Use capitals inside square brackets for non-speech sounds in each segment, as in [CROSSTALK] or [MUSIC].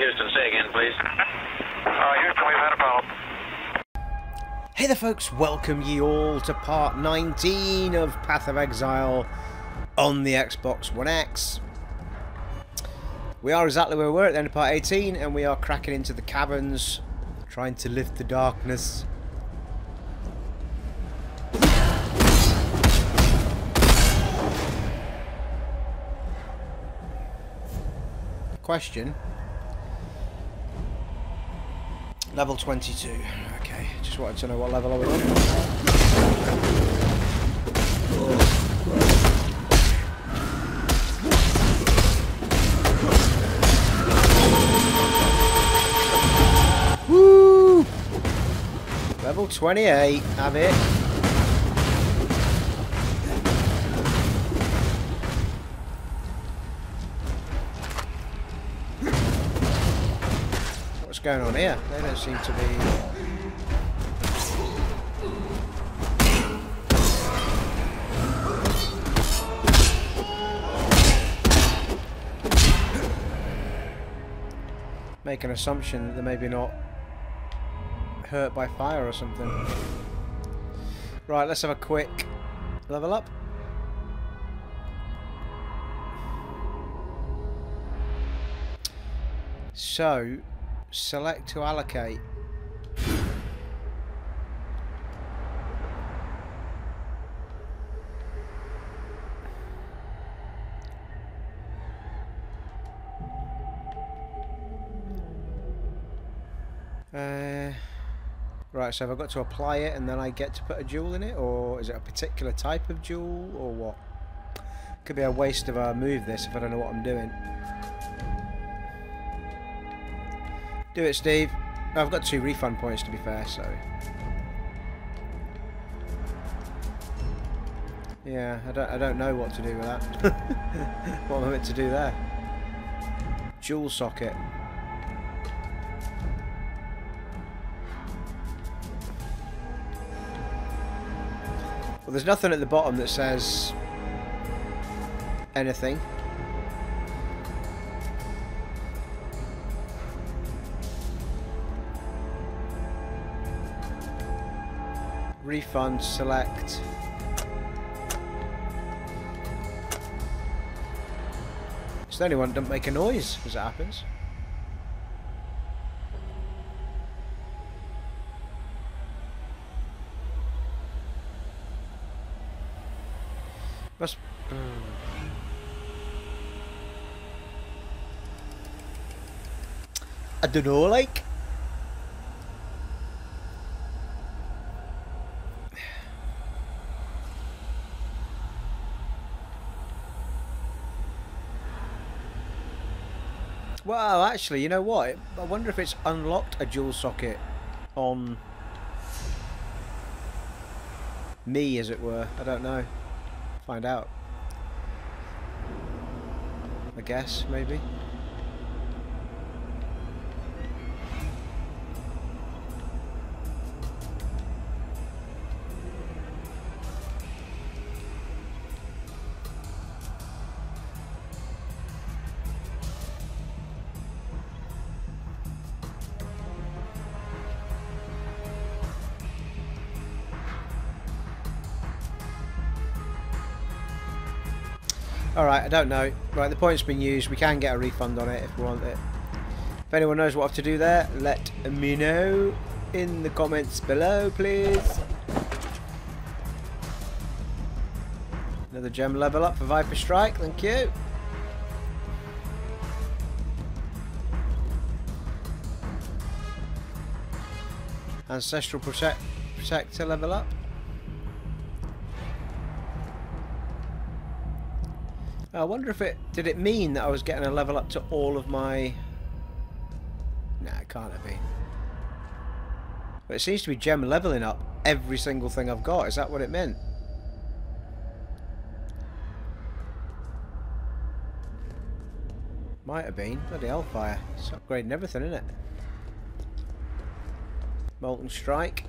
Houston, say again, please. [LAUGHS] Uh, Houston, we've had a problem. Hey there folks, welcome ye all to part 19 of Path of Exile on the Xbox One X. We are exactly where we were at the end of part 18 and we are cracking into the caverns, trying to lift the darkness. Question. Level 22. Okay, just wanted to know what level I was on. Woo! Level 28, have it. Going on here? They don't seem to be... Make an assumption that they're maybe not hurt by fire or something. Right, let's have a quick level up. So, select to allocate. Uh, right, so have I got to apply it and then I get to put a jewel in it? Or is it a particular type of jewel? Or what? Could be a waste of a move this if I don't know what I'm doing. Do it, Steve. I've got two refund points to be fair, so... Yeah, I don't, I don't know what to do with that. [LAUGHS] what am I meant to do there? Jewel socket. Well, there's nothing at the bottom that says anything. Refund, select. It's the only one that doesn't make a noise as it happens. Must. I don't know, like. Well, actually, you know what? I wonder if it's unlocked a dual socket on me, as it were. I don't know. Find out. I guess, maybe. Don't know. Right, the point's been used. We can get a refund on it if we want it. If anyone knows what to do there, let me know in the comments below, please. Another gem level up for Viper Strike, thank you. Ancestral Protect Protector level up. I wonder if it did it mean that I was getting a level up to all of my. Nah, it can't have been. But it seems to be gem leveling up every single thing I've got. Is that what it meant? Might have been. Bloody hellfire. It's upgrading everything, isn't it? Molten Strike.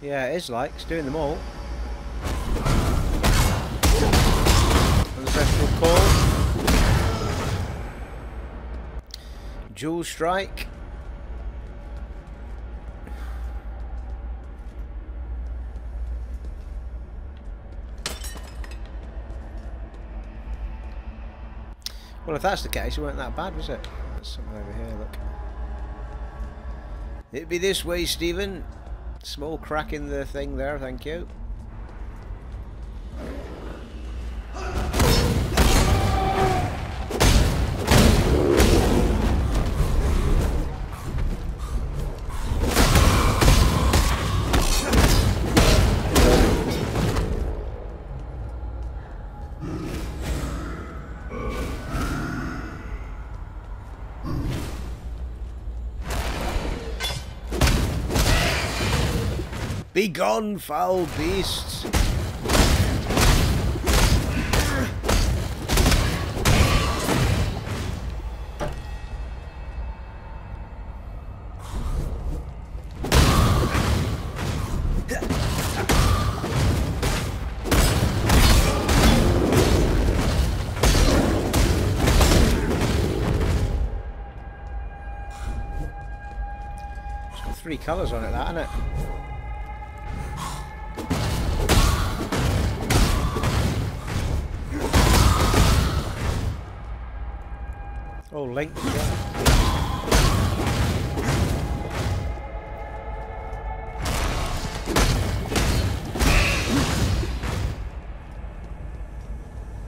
Yeah, it is like. It's doing them all. Ancestral Call. Dual strike. Well, if that's the case, it weren't that bad, was it? There's something over here, look. It'd be this way, Stephen. Small crack in the thing there, thank you. Begone, foul beasts! Colours on it, that, isn't it? Oh, linked.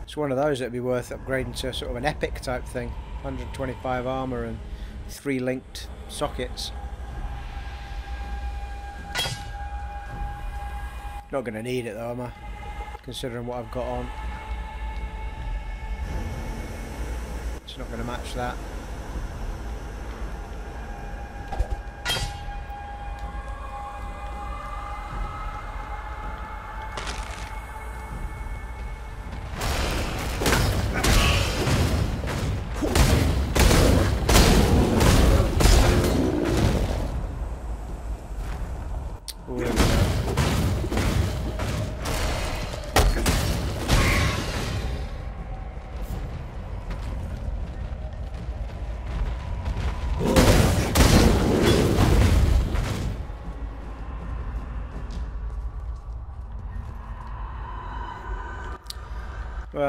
It's one of those that'd be worth upgrading to sort of an epic type thing. 125 armor and three linked sockets. Not going to need it though, am I? Considering what I've got on. Not going to match that.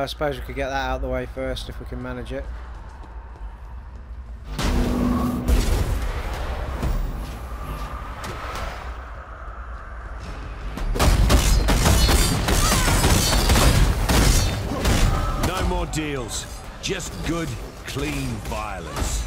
Suppose we could get that out of the way first if we can manage it. No more deals. Just good, clean violence.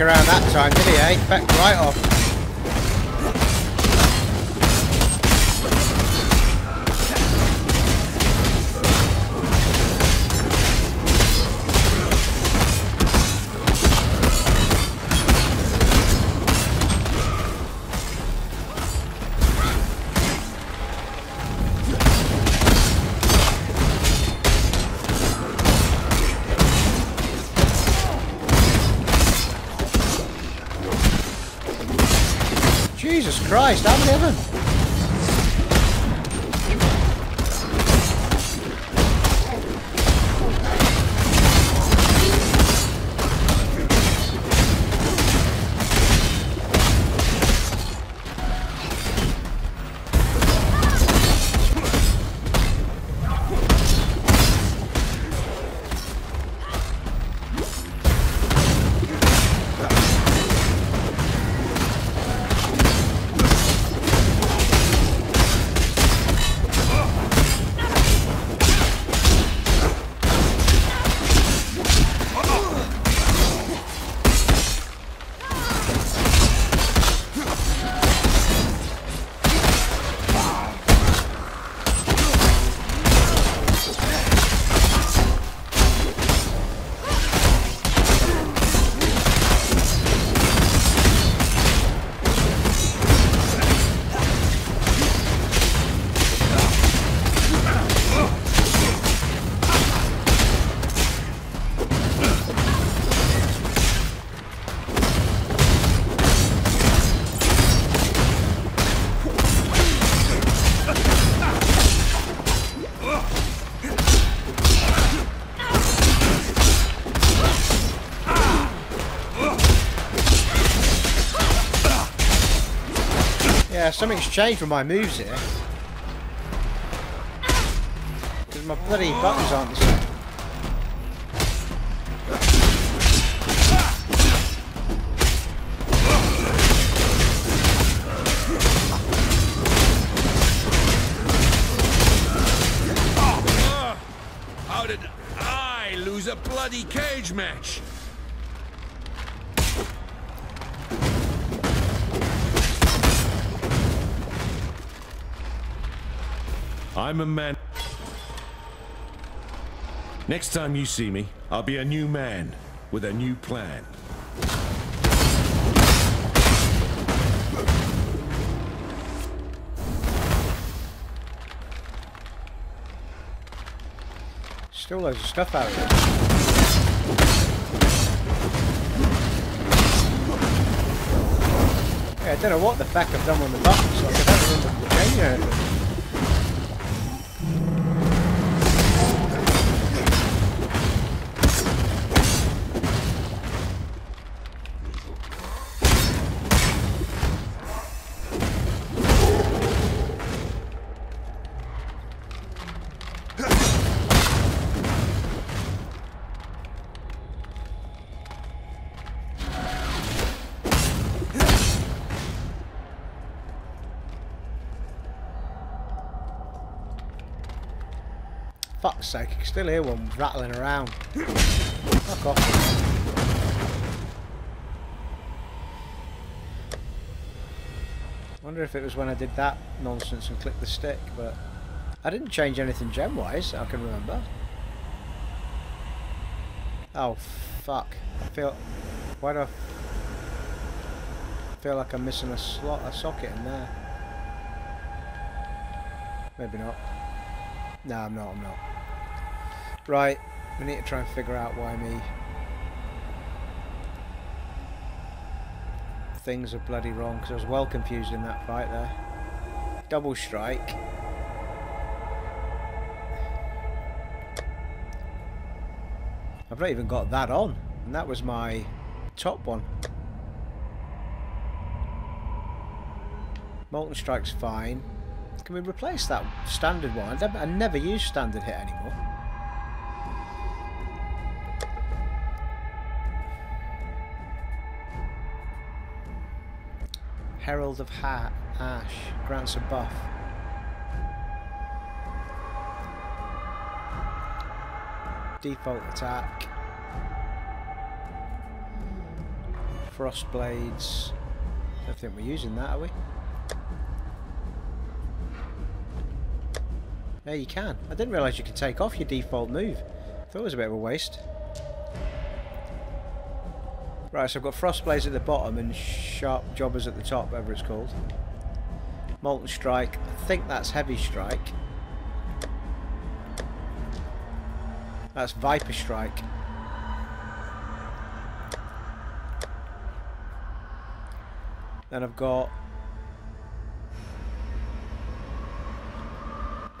Around that time, did he, eh? Backed right off. Something's changed with my moves here. Because my bloody buttons aren't the same. How did I lose a bloody cage match? I'm a man. Next time you see me, I'll be a new man with a new plan. Still loads of stuff out here. Yeah, I don't know what the fuck I've done on the buttons, like I don't remember anything. Fuck's sake, I can still hear one rattling around. Fuck off. wonder if it was when I did that nonsense and clicked the stick, but I didn't change anything gem-wise, I can remember. Oh, fuck. I feel... Why do I... feel like I'm missing a slot, a socket in there? Maybe not. No, I'm not, I'm not. Right, we need to try and figure out why me things are bloody wrong because I was well confused in that fight there. Double strike. I've not even got that on, and that was my top one. Molten Strike's fine. Can we replace that standard one? I never, use standard hit anymore. Herald of ha Ash grants a buff. Default attack. Frost blades. I don't think we're using that, are we? Yeah, you can. I didn't realise you could take off your default move. Thought it was a bit of a waste. Right, so I've got Frost Blades at the bottom and Sharp Jobbers at the top, whatever it's called. Molten Strike, I think that's Heavy Strike. That's Viper Strike. Then I've got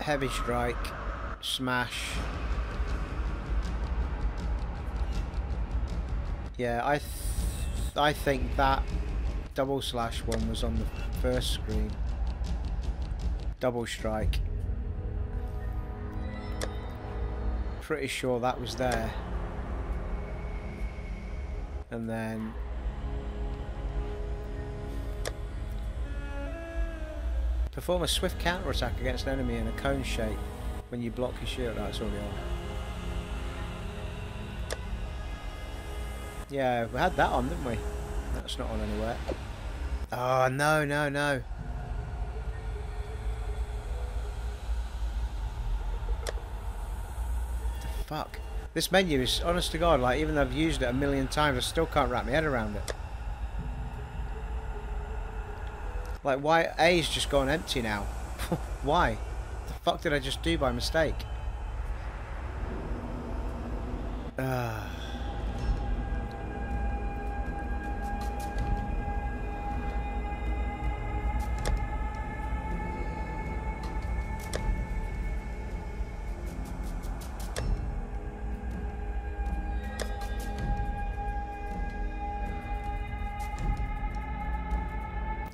Heavy Strike, Smash. Yeah, I th I think that double slash one was on the first screen. Double strike. Pretty sure that was there. And then Perform a swift counter attack against an enemy in a cone shape when you block your shield. That's all already on. Yeah, we had that on, didn't we? That's not on anywhere. Oh, no, no, no. The fuck? This menu is, honest to God, like, even though I've used it a million times, I still can't wrap my head around it. Like, why A's just gone empty now? [LAUGHS] why? The fuck did I just do by mistake?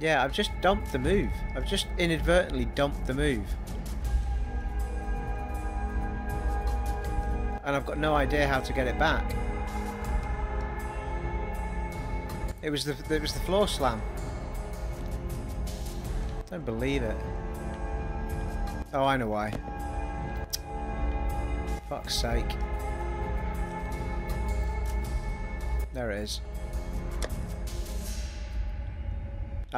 Yeah, I've just dumped the move. I've just inadvertently dumped the move. And I've got no idea how to get it back. It was the it was the floor slam. Don't believe it. Oh, I know why. Fuck's sake. There it is.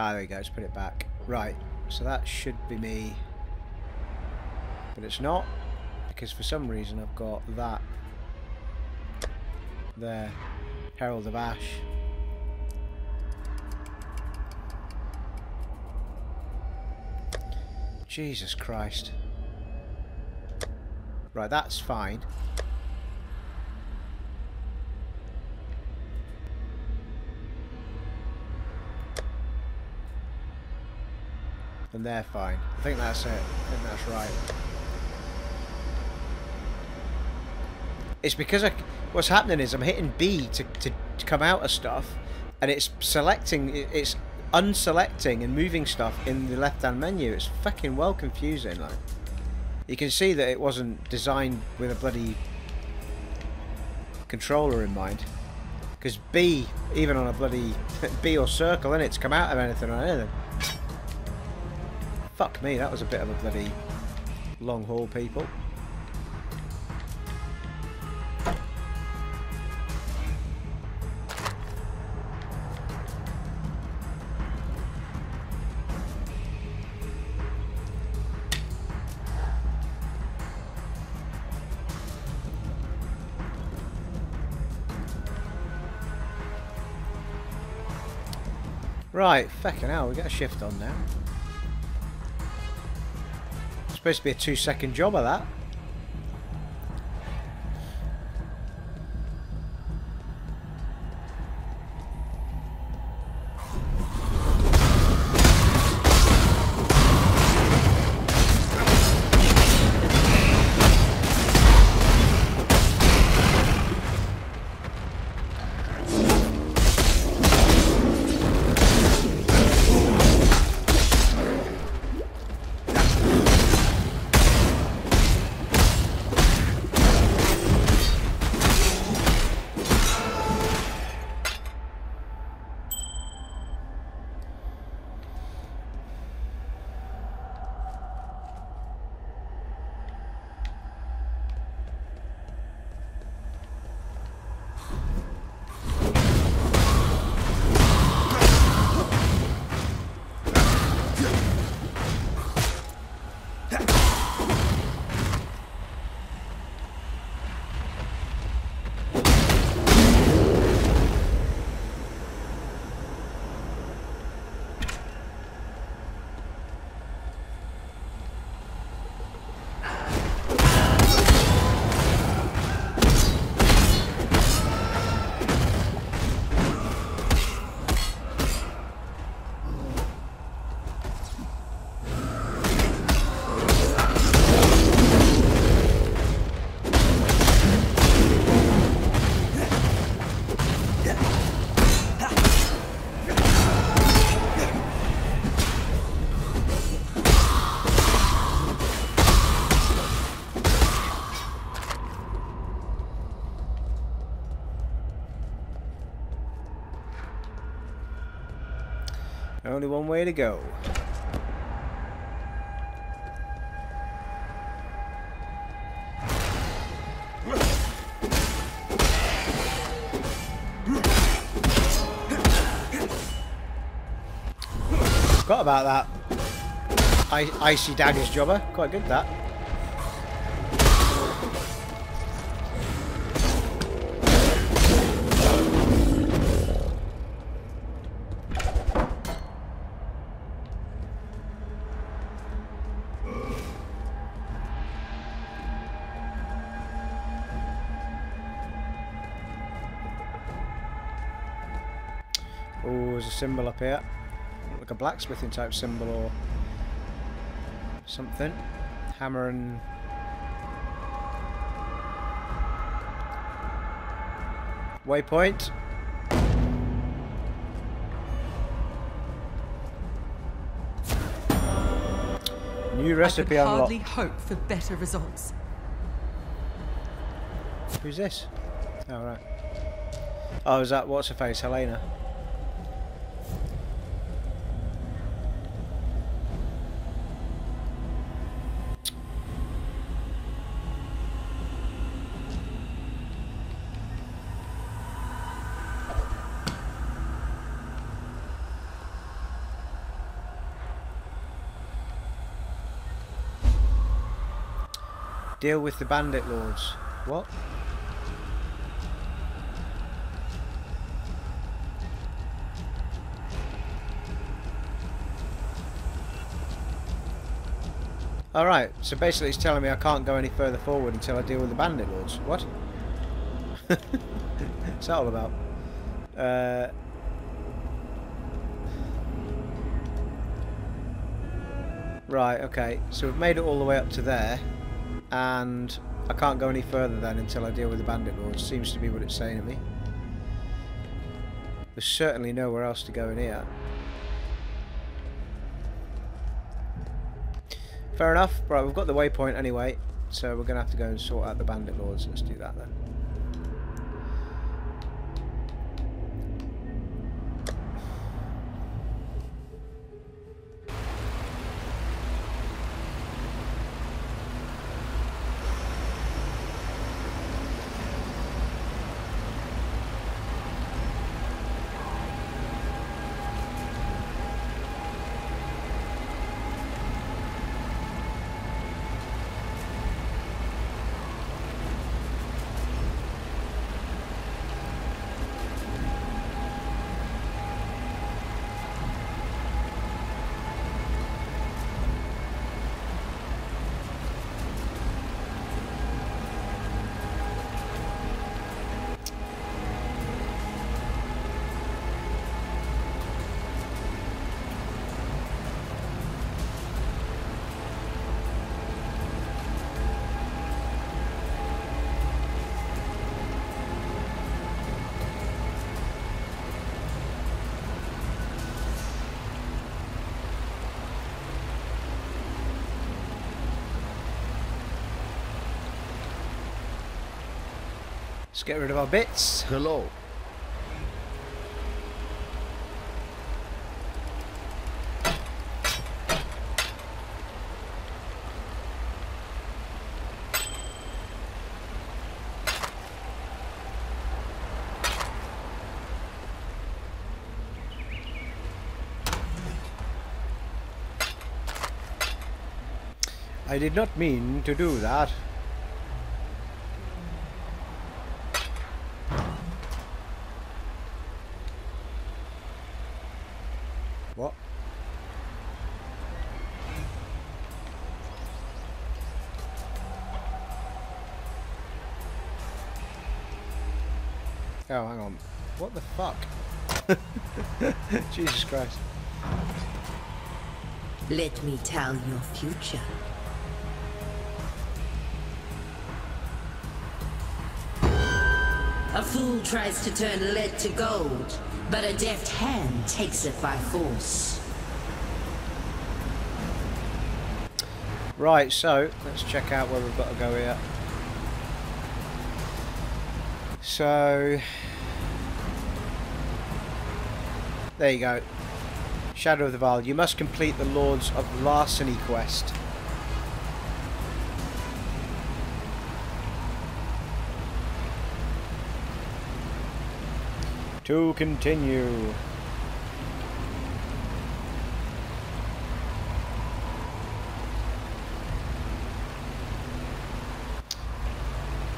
Ah, there we go. Put it back. Right. So that should be me. But it's not. Because for some reason I've got that. There. Herald of Ash. Jesus Christ. Right, that's fine. And they're fine. I think that's it. I think that's right. It's because I, what's happening is I'm hitting B to, to, to come out of stuff and it's selecting, it's unselecting and moving stuff in the left hand menu. It's fucking well confusing like. You can see that it wasn't designed with a bloody controller in mind. Because B, even on a bloody [LAUGHS] B or circle in it to come out of anything or anything. Fuck me, that was a bit of a bloody long haul people. Right, fucking hell, we got a shift on now. Supposed to be a two second job of that. One way to go. Forgot about that. I Icy Daggers jobber. Quite good that. Symbol up here. Like a blacksmithing type symbol or something. Hammer and... Waypoint. New I recipe could unlocked. hardly hope for better results. Who's this? Oh, right. Oh, is that what's her face? Helena. Deal with the bandit lords. What? Alright, so basically it's telling me I can't go any further forward until I deal with the bandit lords. What? [LAUGHS] What's that all about? Uh, right, okay. So we've made it all the way up to there. And I can't go any further then until I deal with the bandit lords. Seems to be what it's saying to me. There's certainly nowhere else to go in here. Fair enough. Right, we've got the waypoint anyway, so we're going to have to go and sort out the bandit lords. Let's do that then. Let's get rid of our bits. Hello. I did not mean to do that. Oh, hang on. What the fuck? [LAUGHS] Jesus Christ. Let me tell your future. A fool tries to turn lead to gold, but a deft hand takes it by force. Right, so let's check out where we've got to go here. So there you go. Shadow of the Vaal. You must complete the Lords of Larceny quest. To continue.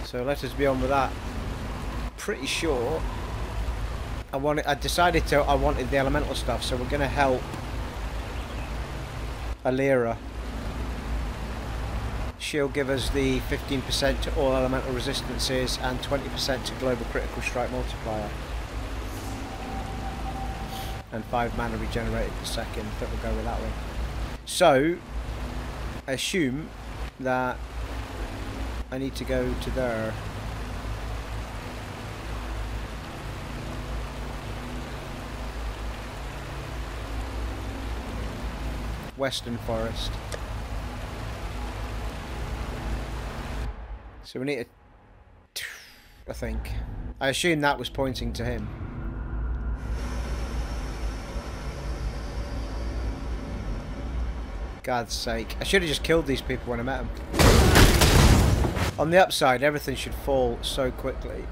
So let us be on with that. Pretty sure I wanted. I decided to. I wanted the elemental stuff, so we're going to help Alira. She'll give us the 15% to all elemental resistances and 20% to global critical strike multiplier. And 5 mana regenerated per second. I we'll go with that one. So, assume that I need to go to there. Western Forest. So we need to... I think. I assume that was pointing to him. God's sake. I should have just killed these people when I met them. On the upside, everything should fall so quickly.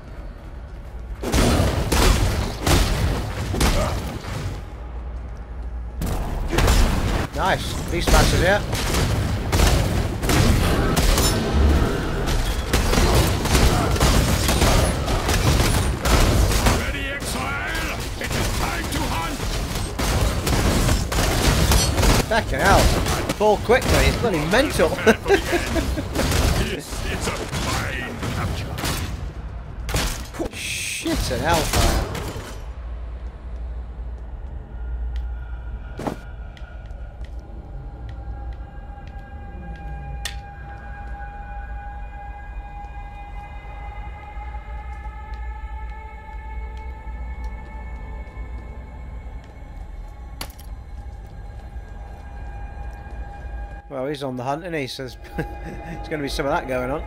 Nice. Beastmaster's here. Ready, exile! It is time to hunt! Fucking hell. Fall quickly. It's bloody mental. [LAUGHS] This is a fine capture. Shit and hellfire. Well, he's on the hunt and he says [LAUGHS] there's going to be some of that going on.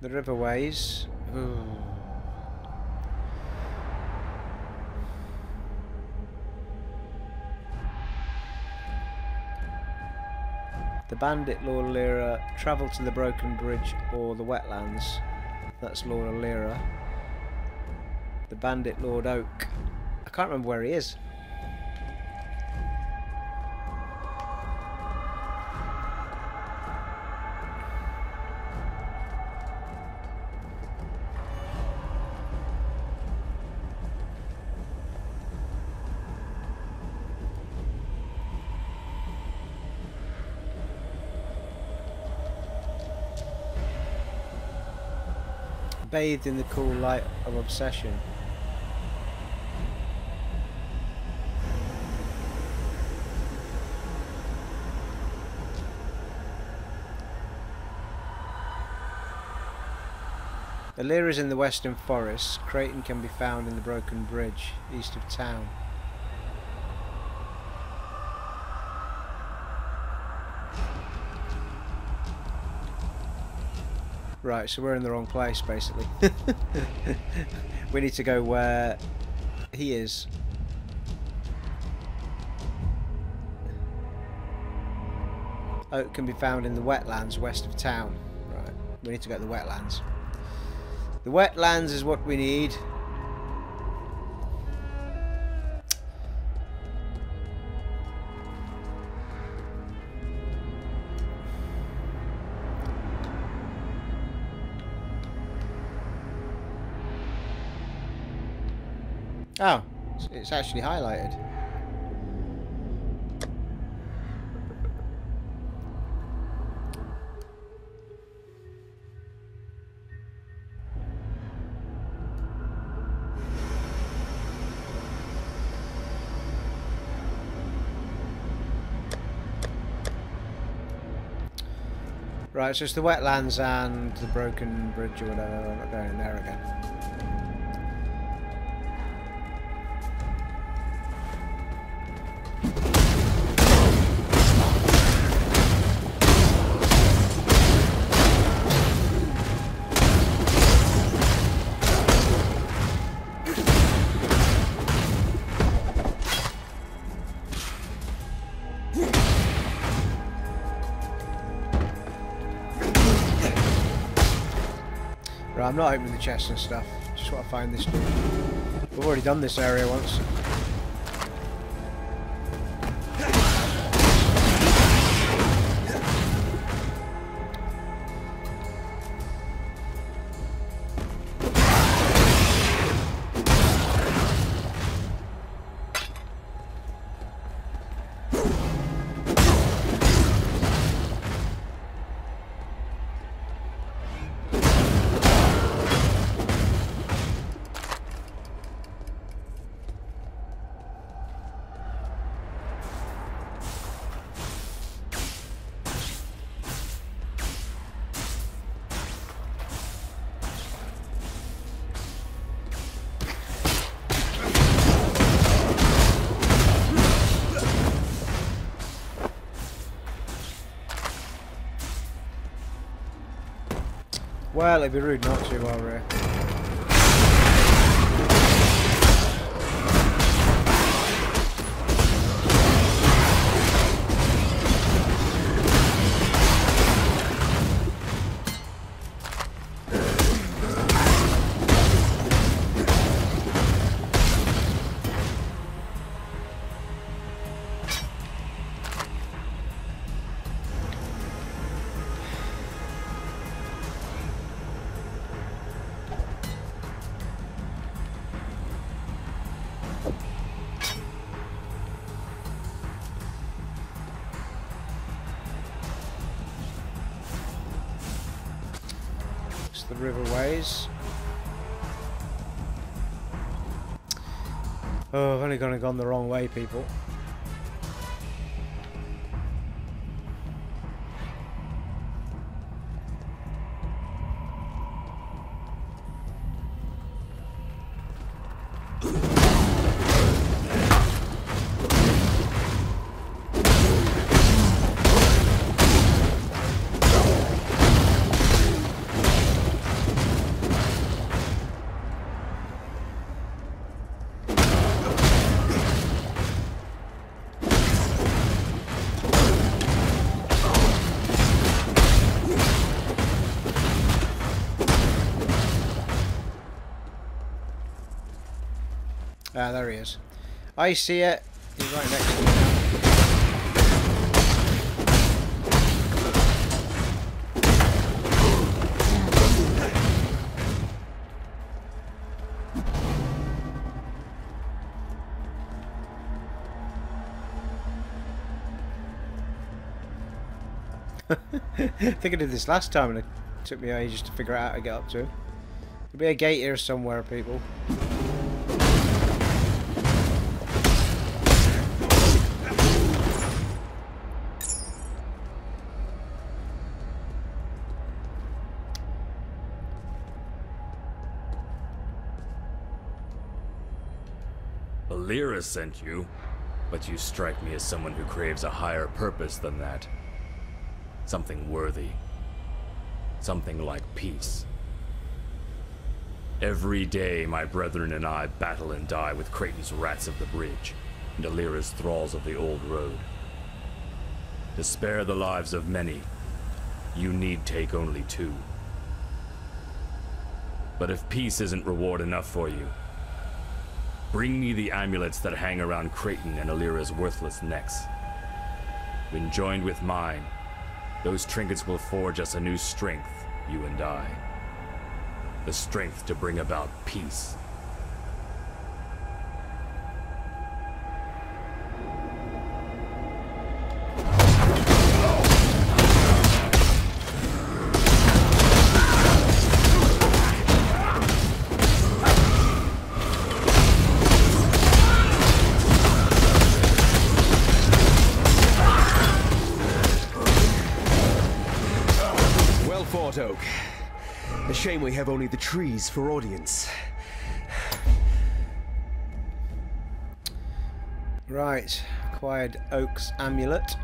The riverways. The bandit Lord Alira travel to the broken bridge or the wetlands. That's Lord Alira. The bandit Lord Oak. I can't remember where he is. Bathed in the cool light of obsession. Alira is in the western forests. Kraityn can be found in the broken bridge east of town. Right, so we're in the wrong place basically. [LAUGHS] we need to go where he is. Oh, Oak can be found in the wetlands west of town. Right, we need to go to the wetlands. The wetlands is what we need. Oh, it's- actually highlighted. Right, just the wetlands and the broken bridge or whatever. I'm not going in there again. I'm not opening the chest and stuff. Just want to find this dude. We've already done this area once. It'd be rude not to while we're riverways. Oh, I've only gone and gone the wrong way, people. Ah, there he is. I see it. He's right next to me. I [LAUGHS] think I did this last time and it took me ages to figure out how to get up to. There'll be a gate here somewhere, people. Alira sent you, but you strike me as someone who craves a higher purpose than that. Something worthy. Something like peace. Every day, my brethren and I battle and die with Kraityn's rats of the bridge and Alira's thralls of the old road. To spare the lives of many, you need take only two. But if peace isn't reward enough for you, Bring me the amulets that hang around Kraityn and Alira's worthless necks. When joined with mine, those trinkets will forge us a new strength, you and I. The strength to bring about peace. The trees for audience. Right, acquired Oak's amulet.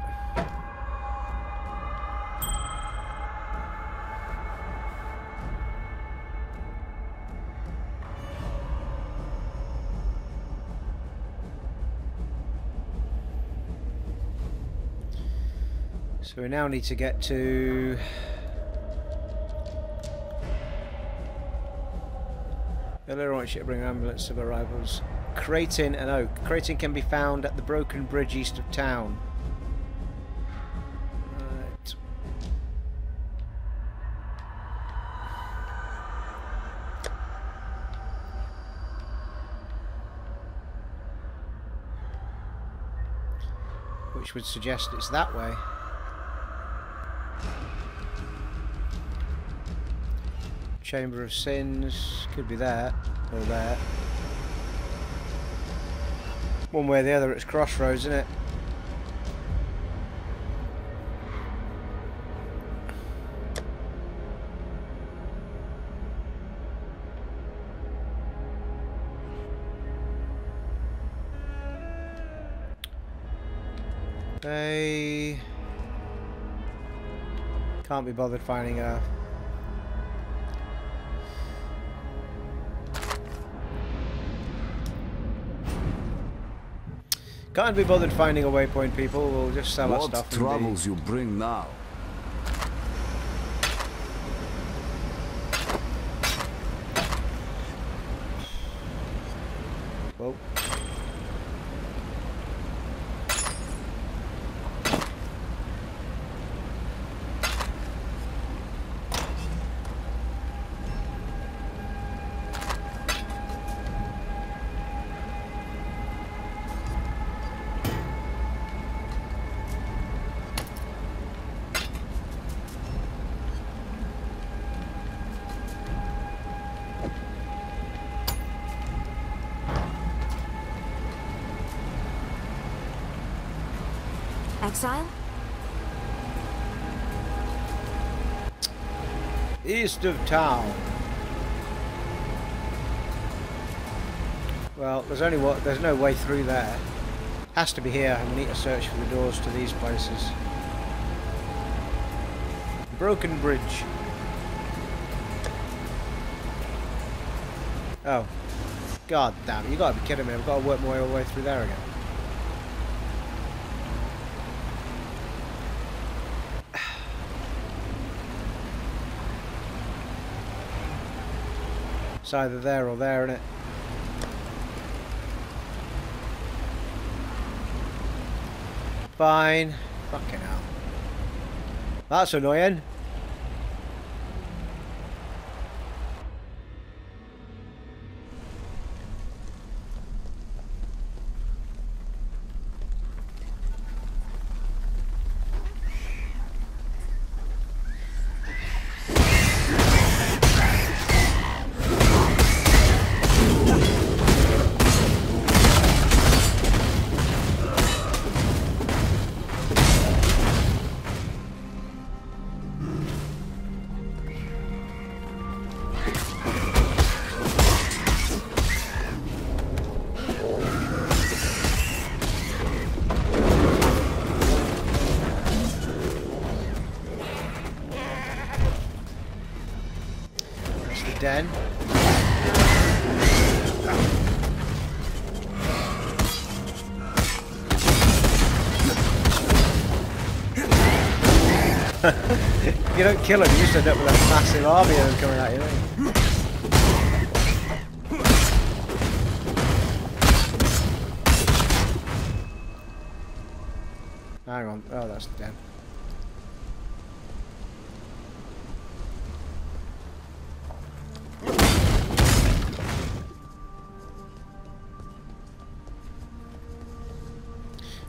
So we now need to get to Earlier on, ship bring ambulance of arrivals. Kraityn and Oak. Kraityn can be found at the broken bridge east of town. Right. Which would suggest it's that way. Chamber of Sins could be there or there. One way or the other, it's crossroads, isn't it? Can't be bothered finding a Can't be bothered finding a waypoint, people. We'll just sell our stuff. be- troubles you bring now? Exile? east of town. Well, there's only what there's no way through there. Has to be here, and we need to search for the doors to these places. Broken bridge. Oh. God damn it, you gotta be kidding me. I've got to work my way all the way through there again. It's either there or there, isn't it? Fine. Fucking hell. That's annoying. Kill him, you just end up with a massive army of them coming at you. Hang on. Oh, that's dead.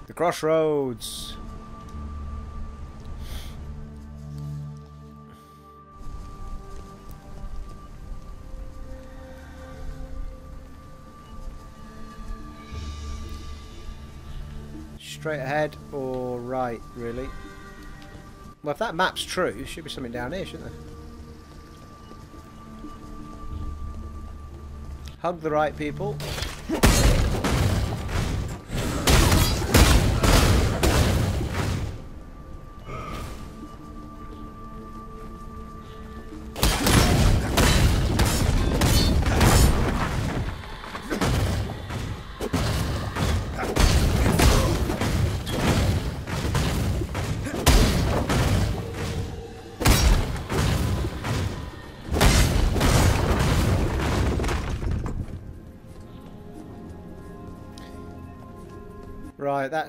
The crossroads. Straight ahead or right, really? Well, if that map's true, there should be something down here, shouldn't there? Hug the right people.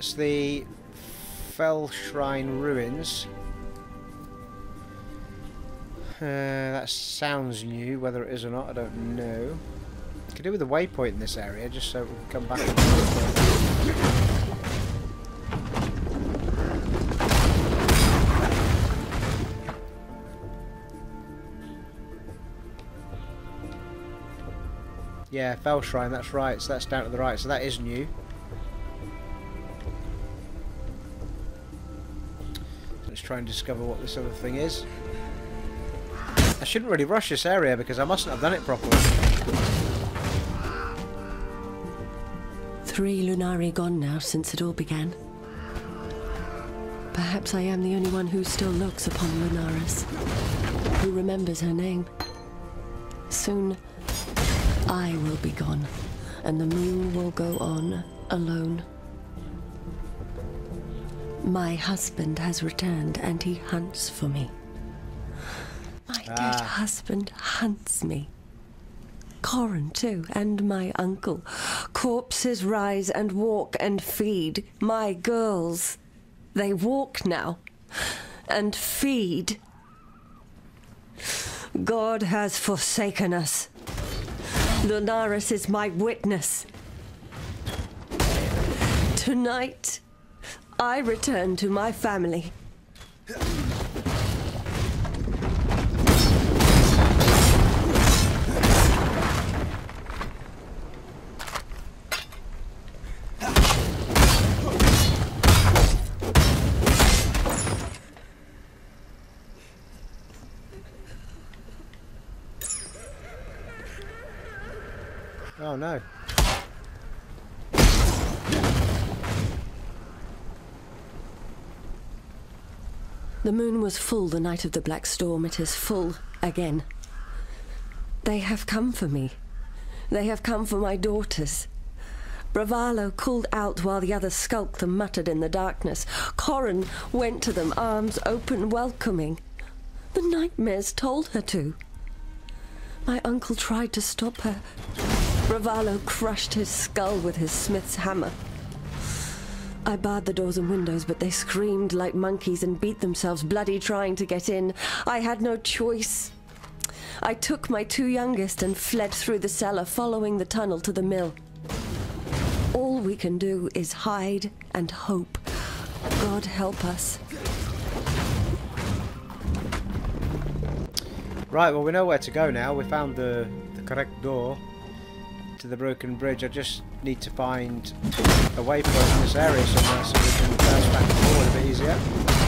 That's the Fell Shrine Ruins. Uh, that sounds new, whether it is or not, I don't know. Could do with a waypoint in this area, just so we can come back. Yeah, Fell Shrine, that's right, so that's down to the right, so that is new. Try and discover what this other thing is. I shouldn't really rush this area because I mustn't have done it properly. Three Lunari gone now since it all began. Perhaps I am the only one who still looks upon Lunaris, who remembers her name. Soon, I will be gone, and the moon will go on alone. My husband has returned and he hunts for me. My dead Ah. husband hunts me. Corin, too, and my uncle. Corpses rise and walk and feed. My girls. They walk now and feed. God has forsaken us. Lunaris is my witness. Tonight, I return to my family. Oh no. The moon was full the night of the Black Storm. It is full again. They have come for me. They have come for my daughters. Bravalo called out while the others skulked and muttered in the darkness. Corin went to them, arms open, welcoming. The nightmares told her to. My uncle tried to stop her. Bravalo crushed his skull with his smith's hammer. I barred the doors and windows, but they screamed like monkeys and beat themselves bloody trying to get in. I had no choice. I took my two youngest and fled through the cellar, following the tunnel to the mill. All we can do is hide and hope. God help us. Right, well we know where to go now. We found the, the correct door to the broken bridge. I just need to find a waypoint in this area somewhere so we can bounce back and forward a bit easier.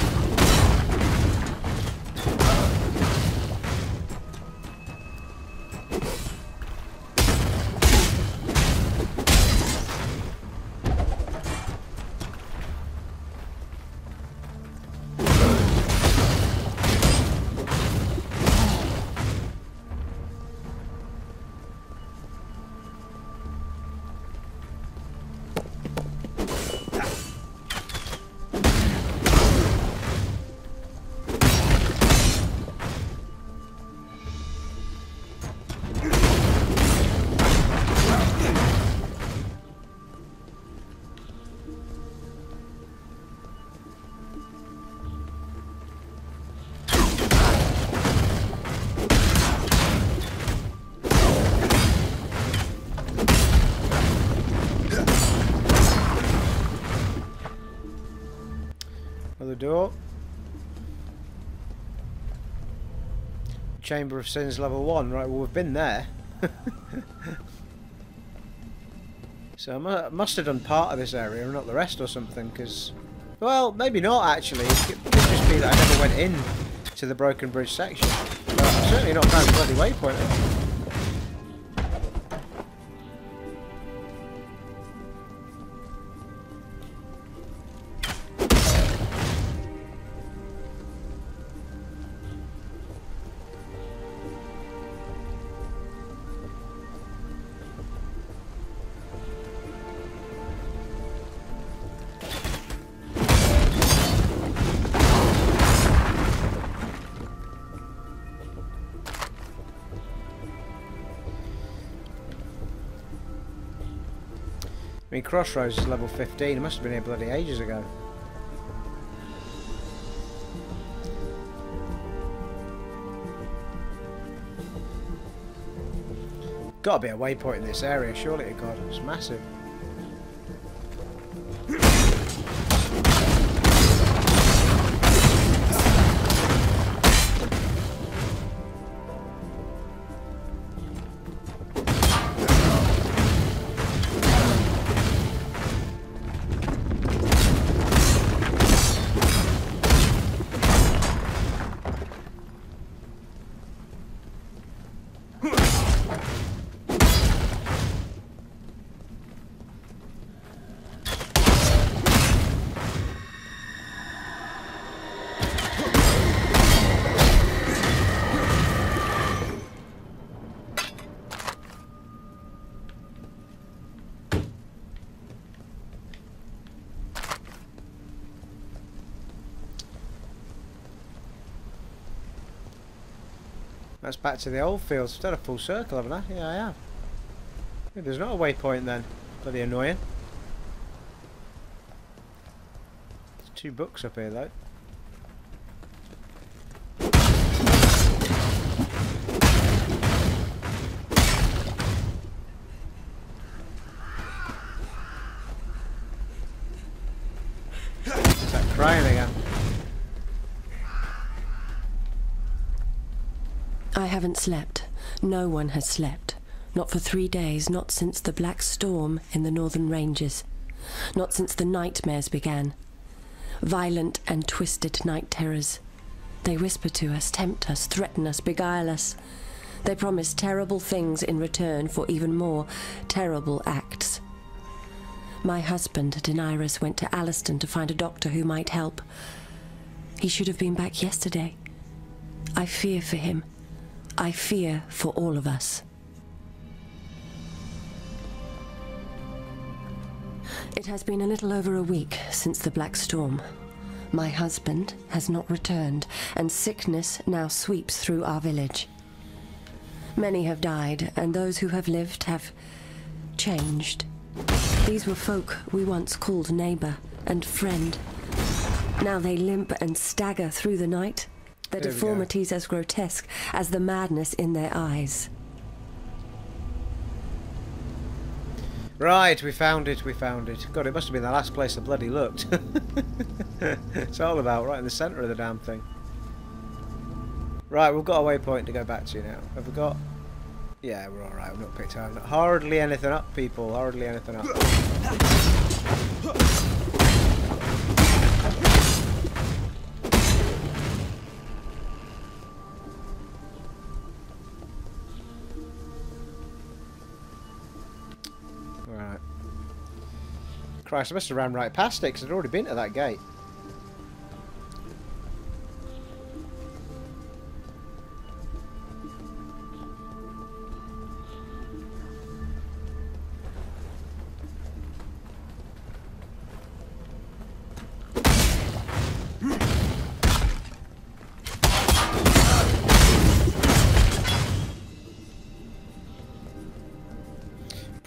Door. Chamber of Sins level 1. Right, well we've been there. [LAUGHS] so I must have done part of this area and not the rest or something, because... Well, maybe not actually. It could just be that I never went in to the Broken Bridge section. But certainly not found bloody waypoint. I mean, Crossroads is level 15. It must have been here bloody ages ago. Got to be a waypoint in this area, surely God. It's massive. That's back to the old fields. I've done a full circle, haven't I? Yeah, I have. Maybe there's not a waypoint then. Bloody annoying. There's two books up here though. Is that crying again? I haven't slept. No one has slept. Not for three days, not since the black storm in the northern ranges. Not since the nightmares began. Violent and twisted night terrors. They whisper to us, tempt us, threaten us, beguile us. They promise terrible things in return for even more terrible acts. My husband, Denyrus, went to Alliston to find a doctor who might help. He should have been back yesterday. I fear for him. I fear for all of us. It has been a little over a week since the Black Storm. My husband has not returned, and sickness now sweeps through our village. Many have died, and those who have lived have changed. These were folk we once called neighbor and friend. Now they limp and stagger through the night, their There deformities as grotesque as the madness in their eyes. Right, we found it, we found it. God, it must have been the last place I bloody looked. [LAUGHS] it's all about right in the centre of the damn thing. Right, we've got a waypoint to go back to now. Have we got... Yeah, we're alright, we've not picked out hardly anything up, people. Hardly anything up. Christ, I must have ran right past it because I'd already been to that gate.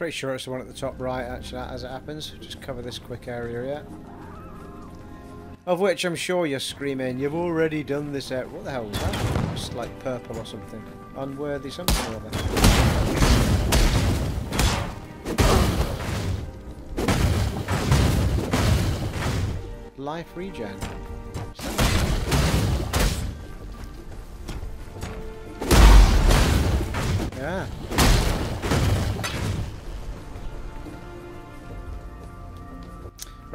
Pretty sure it's the one at the top right, actually, as it happens. Just cover this quick area here. Of which I'm sure you're screaming, you've already done this area. What the hell was that? Just like purple or something. Unworthy something or other. Life regen. Yeah.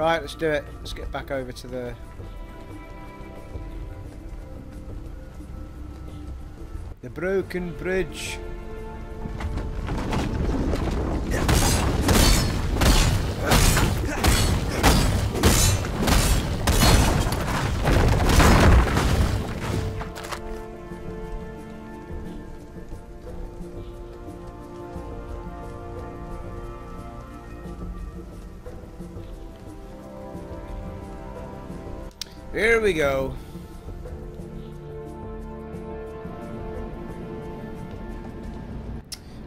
Right, let's do it. Let's get back over to the... The broken bridge. Go.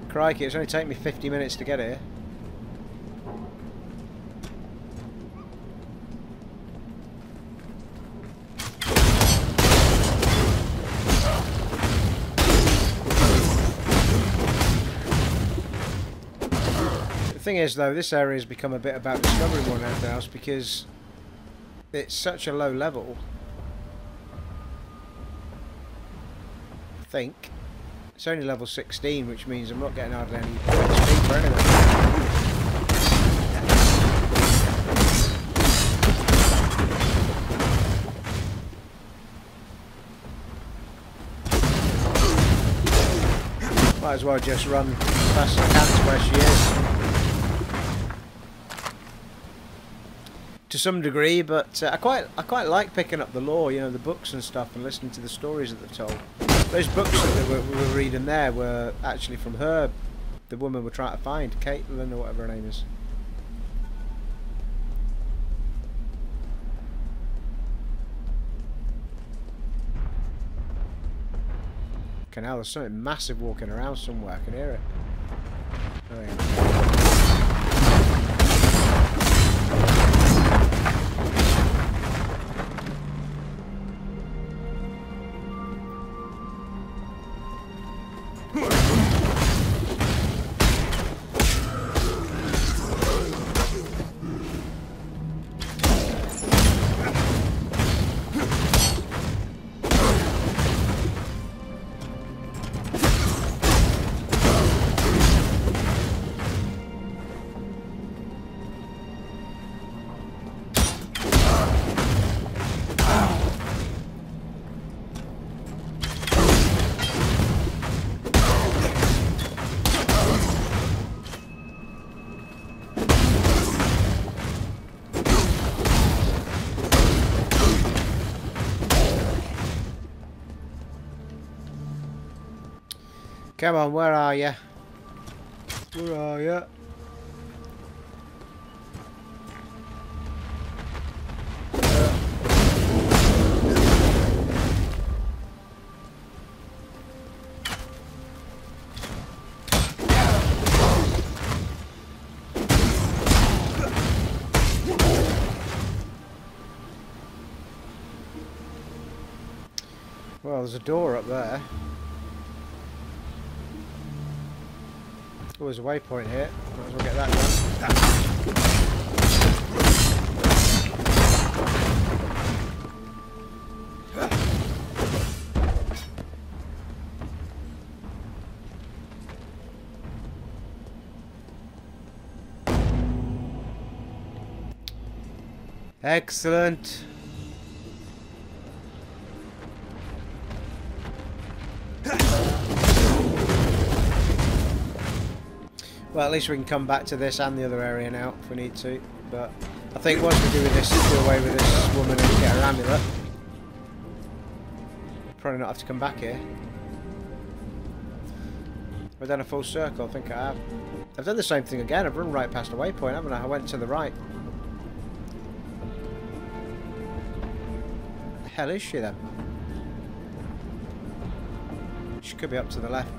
Crikey, it's only taken me 50 minutes to get here. The thing is, though, this area has become a bit about discovery more than anything else because it's such a low level. Think. It's only level 16, which means I'm not getting hardly any XP for. Might as well just run fast as I can to where she is to some degree, but uh, I quite I quite like picking up the lore, you know, the books and stuff, and listening to the stories that they've told. Those books that they were, we were reading there were actually from her, the woman we're trying to find, Caitlin or whatever her name is. Canal, there's something massive walking around somewhere. I can hear it. Come on, where are you? Where are you? Well, there's a door up there. There's a waypoint here. Might as well get that done. Excellent. Well, at least we can come back to this and the other area now if we need to. But I think once we do with this, is do away with this woman and get her amulet, probably not have to come back here. We've done a full circle, I think I have. I've done the same thing again, I've run right past the waypoint, haven't I? I went to the right. The hell is she then? She could be up to the left.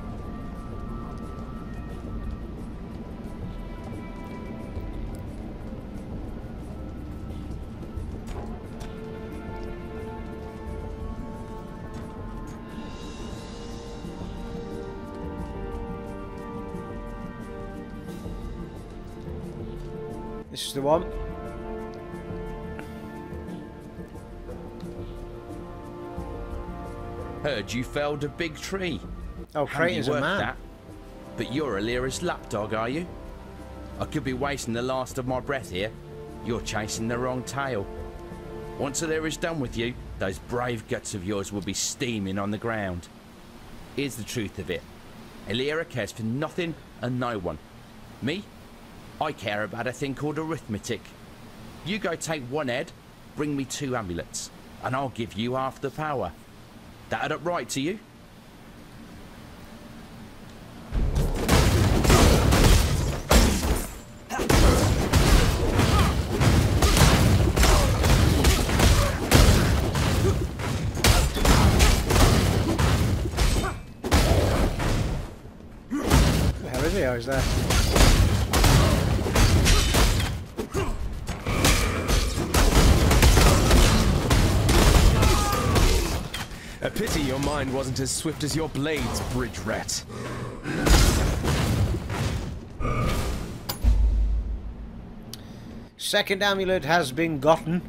The one. Heard you felled a big tree. Oh, Kraityn's a man. that. But you're Alira's lapdog, are you? I could be wasting the last of my breath here. You're chasing the wrong tail. Once Lyra's done with you, those brave guts of yours will be steaming on the ground. Here's the truth of it. Alira cares for nothing and no one. Me? I care about a thing called arithmetic. You go take one head, bring me two amulets, and I'll give you half the power. That add up right to you? Hell is he? Oh, he's there. Mind wasn't as swift as your blades, bridge rat. Second amulet has been gotten.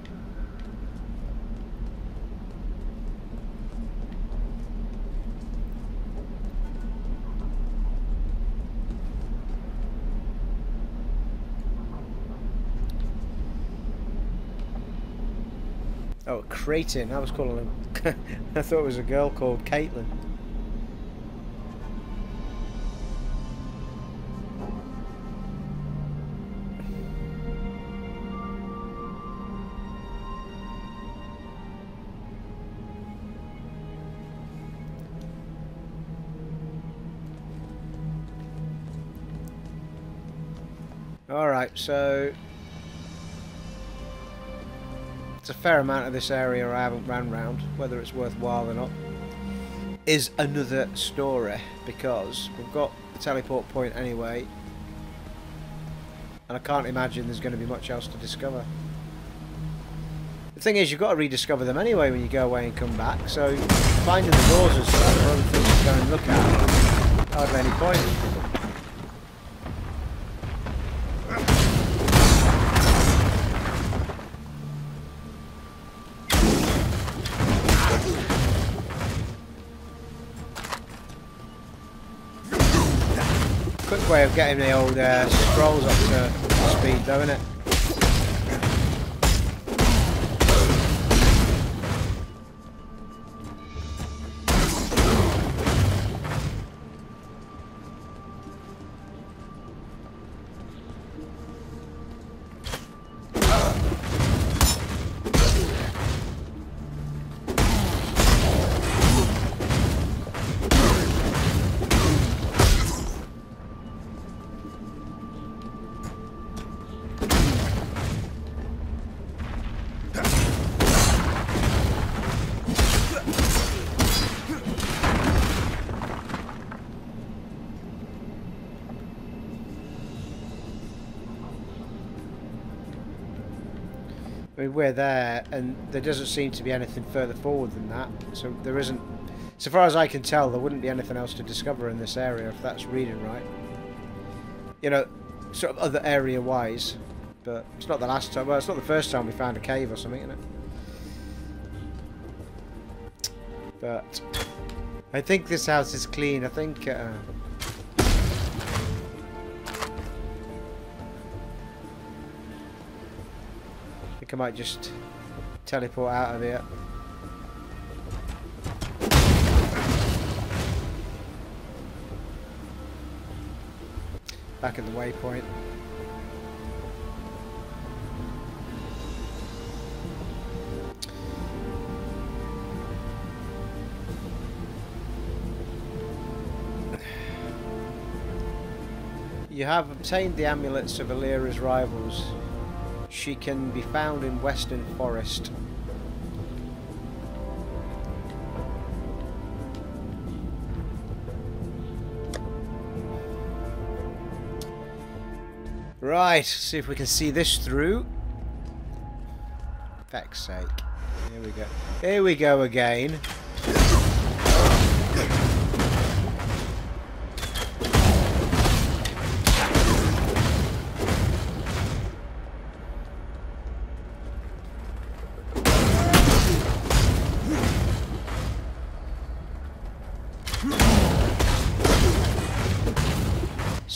Oh, Kraityn. I was calling him. [LAUGHS] I thought it was a girl called Caitlin. Alright, so it's a fair amount of this area I haven't ran round, whether it's worthwhile or not. is another story because we've got the teleport point anyway, and I can't imagine there's going to be much else to discover. The thing is, you've got to rediscover them anyway when you go away and come back, so finding the doors and stuff are things to go and look at. Hardly any point. Getting the old uh, scrolls up to speed though, isn't it? We're there, and there doesn't seem to be anything further forward than that. So there isn't, so far as I can tell, there wouldn't be anything else to discover in this area, if that's reading right. You know, sort of other area-wise. But it's not the last time, well, it's not the first time we found a cave or something, is it? But, I think this house is clean. I think, uh, think I might just teleport out of here. Back at the waypoint. You have obtained the amulets of Alira's rivals. She can be found in Western Forest. Right, see if we can see this through. Feck's sake. Here we go. Here we go again.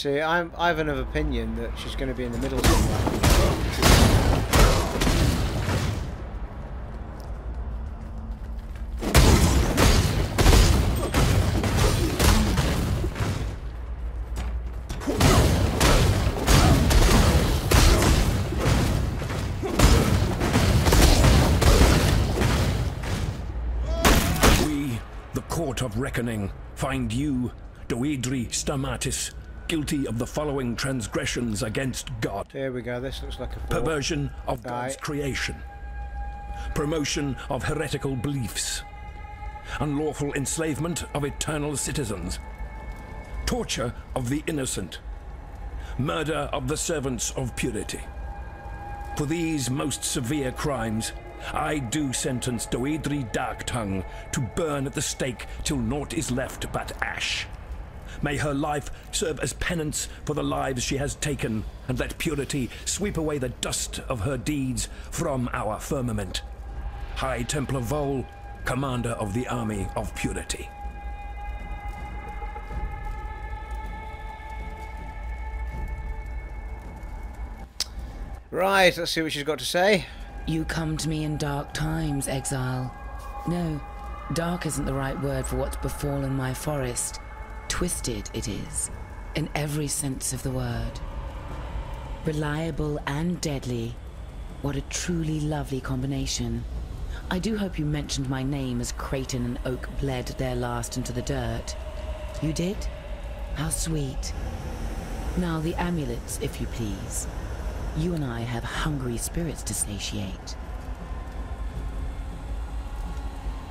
See, I'm, I have an opinion that she's going to be in the middle somewhere. We, the Court of Reckoning, find you, Doedri Stamatis, guilty of the following transgressions against God. There we go, this looks like a. Perversion of God's creation. Promotion of heretical beliefs. Unlawful enslavement of eternal citizens. Torture of the innocent. Murder of the servants of purity. For these most severe crimes, I do sentence Doedri Darktongue to burn at the stake till naught is left but ash. May her life serve as penance for the lives she has taken, and let purity sweep away the dust of her deeds from our firmament. High Templar Voll, Commander of the Army of Purity. Right, let's see what she's got to say. You come to me in dark times, exile. No, dark isn't the right word for what's befallen my forest. Twisted it is, in every sense of the word. Reliable and deadly. What a truly lovely combination. I do hope you mentioned my name as Kraityn and Oak bled their last into the dirt. You did? How sweet. Now the amulets, if you please. You and I have hungry spirits to satiate.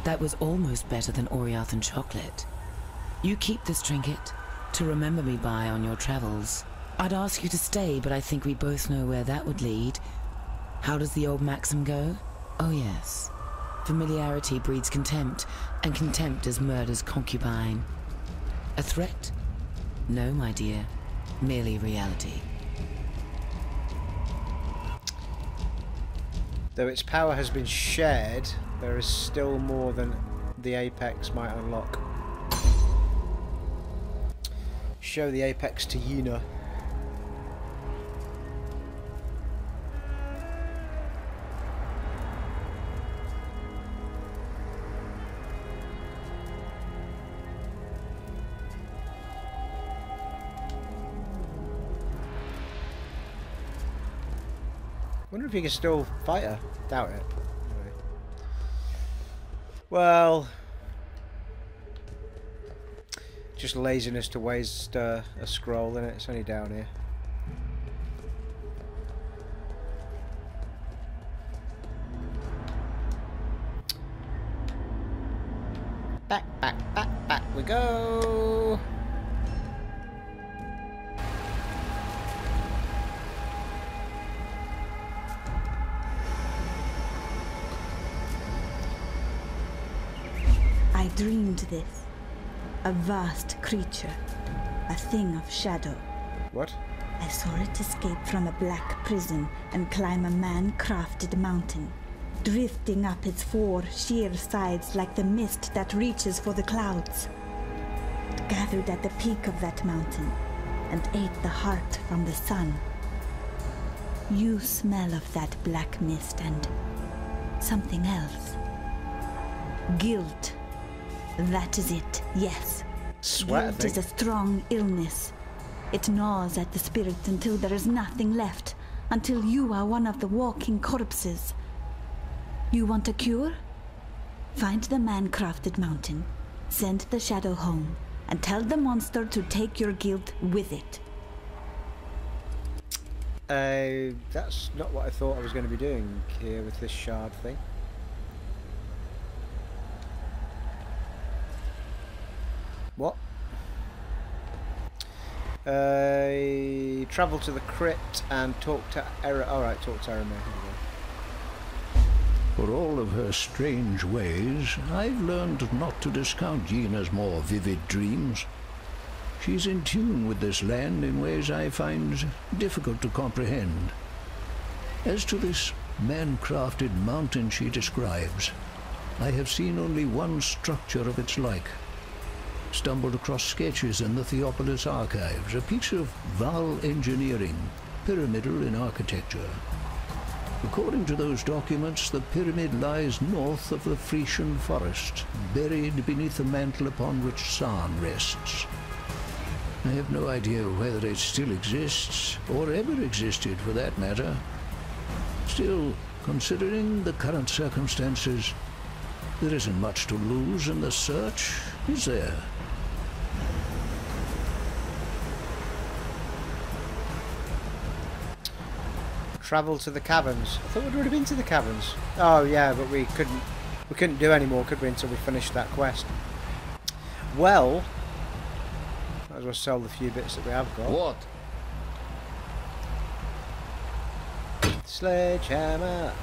That was almost better than Oriathan chocolate. You keep this trinket to remember me by on your travels. I'd ask you to stay, but I think we both know where that would lead. How does the old maxim go? Oh, yes. Familiarity breeds contempt, and contempt is murder's concubine. A threat? No, my dear. Merely reality. Though its power has been shared, there is still more than the Apex might unlock. Show the Apex to Yeena. wonder if you can still fight her. Doubt it. Well, just laziness to waste uh, a scroll in it. It's only down here. Back, back, back, back we go. I dreamed this. A vast creature. A thing of shadow. What? I saw it escape from a black prison and climb a man-crafted mountain, drifting up its four sheer sides like the mist that reaches for the clouds. It gathered at the peak of that mountain and ate the heart from the sun. You smell of that black mist and something else. Guilt. That is it, yes. Sweat, Guilt is a strong illness. It gnaws at the spirit until there is nothing left, until you are one of the walking corpses. You want a cure? Find the man-crafted mountain, send the shadow home, and tell the monster to take your guilt with it. Uh, that's not what I thought I was going to be doing here with this shard thing. What? Uh, travel to the crypt and talk to Era. Alright, talk to Eramir. For all of her strange ways, I've learned not to discount Yeena's more vivid dreams. She's in tune with this land in ways I find difficult to comprehend. As to this man-crafted mountain she describes, I have seen only one structure of its like. Stumbled across sketches in the Theopolis archives, a piece of Vaal engineering, pyramidal in architecture. According to those documents, the pyramid lies north of the Frisian forest, buried beneath the mantle upon which Sarn rests. I have no idea whether it still exists, or ever existed for that matter. Still, considering the current circumstances, there isn't much to lose in the search, is there? Travel to the caverns. I thought we'd already been to the caverns. Oh yeah, but we couldn't. We couldn't do any more, could we, until we finished that quest? Well, might as well sell the few bits that we have got. What? Sledgehammer.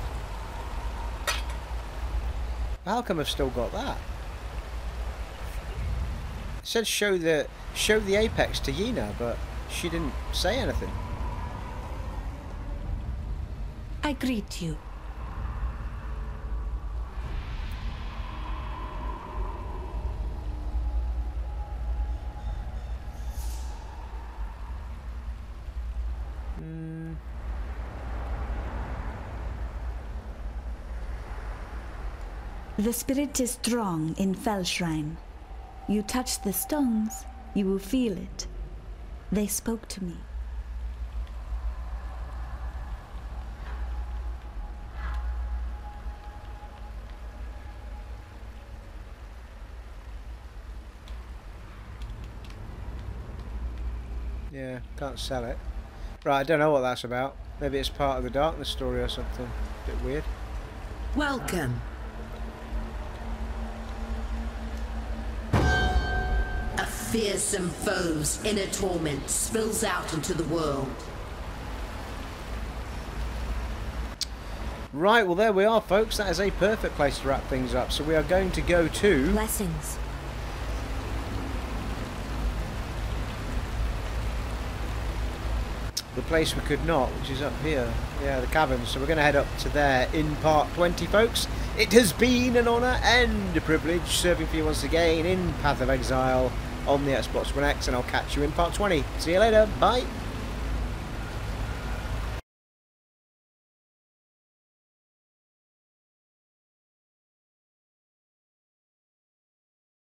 How come I've still got that? It said show the show the apex to Yeena, but she didn't say anything. I greet you. The spirit is strong in Fellshrine. You touch the stones, you will feel it. They spoke to me. Can't sell it. Right, I don't know what that's about. Maybe it's part of the darkness story or something. A bit weird. Welcome. A fearsome foe's inner torment spills out into the world. Right, well there we are, folks. That is a perfect place to wrap things up. So we are going to go to... Blessings. The place we could not, which is up here. Yeah, the caverns. So we're going to head up to there in part 20, folks. It has been an honour and a privilege serving for you once again in Path of Exile on the Xbox One X, and I'll catch you in part 20. See you later. Bye.